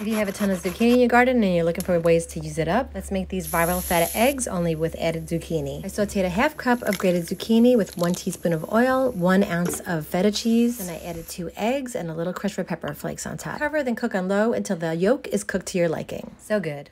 If you have a ton of zucchini in your garden and you're looking for ways to use it up, let's make these viral feta eggs only with added zucchini. I sauteed a half cup of grated zucchini with one teaspoon of oil, one ounce of feta cheese, and I added two eggs and a little crushed red pepper flakes on top. Cover, then cook on low until the yolk is cooked to your liking. So good.